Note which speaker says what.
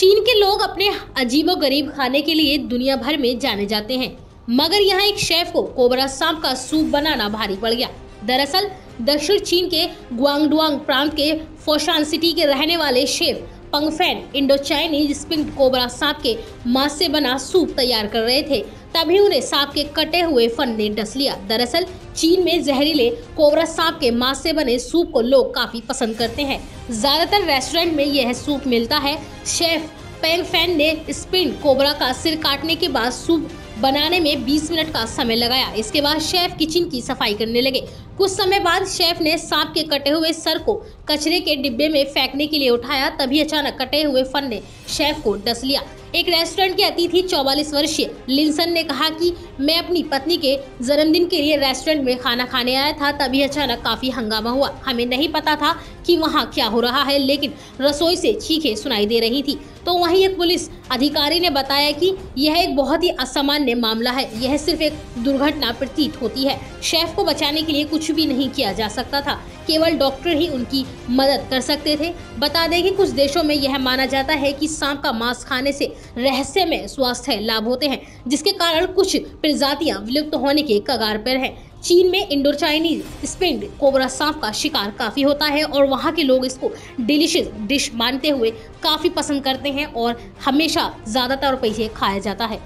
Speaker 1: चीन के लोग अपने अजीबो गरीब खाने के लिए दुनिया भर में जाने जाते हैं। मगर यहाँ एक शेफ को कोबरा सांप का सूप बनाना भारी पड़ गया। दरअसल, दक्षिण चीन के ग्वांगडुआंग प्रांत के फोशान सिटी के रहने वाले chef Pang Fan Indo Chinese spitting cobra सांप के मांस से बना सूप तैयार कर रहे थे, तभी उन्हें सांप के कटे हुए फन ने डस लिया। दरअसल, चीन में जहरीले कोबरा सांप के मांस से बने सूप को लोग काफ़ी पसंद करते हैं। ज़्यादातर रेस्टोरेंट में यह सूप मिलता है। शेफ पेंग फ़ैन ने स्पिन कोबरा का सिर काटने के बाद सूप बनाने में 20 मिनट का समय लगाया। इसके बाद शेफ किचन की सफ़ाई करने लगे। कुछ समय बाद शेफ ने सांप के कटे हुए सर को कचरे के डिब्बे में फेंकने के लिए उठाया, तभी अचानक कटे हुए फन ने शेफ को डस लिया। एक रेस्टोरेंट के अतिथि 44 वर्षीय लिंसन ने कहा कि, मैं अपनी पत्नी के जन्मदिन के लिए रेस्टोरेंट में खाना खाने आया था, तभी अचानक काफ़ी हंगामा हुआ। हमें नहीं पता था कि वहाँ क्या हो रहा है, लेकिन रसोई से चीखें सुनाई दे रही थी। तो वहीं एक पुलिस अधिकारी ने बताया कि यह एक बहुत ही असामान्य मामला है। यह सिर्फ़ एक दुर्घटना प्रतीत होती है। शेफ को बचाने के लिए कुछ भी नहीं किया जा सकता था। केवल डॉक्टर ही उनकी मदद कर सकते थे। बता दें कि कुछ देशों में यह माना जाता है कि सांप का मांस खाने से रहस्य में स्वास्थ्य लाभ होते हैं, जिसके कारण कुछ प्रजातियाँ विलुप्त होने के कगार पर हैं। चीन में इंडोर चाइनीज़ स्पिंड कोबरा सांप का शिकार काफ़ी होता है और वहाँ के लोग इसको डिलीशियस डिश मानते हुए काफ़ी पसंद करते हैं और हमेशा ज़्यादातर पैसे खाया जाता है।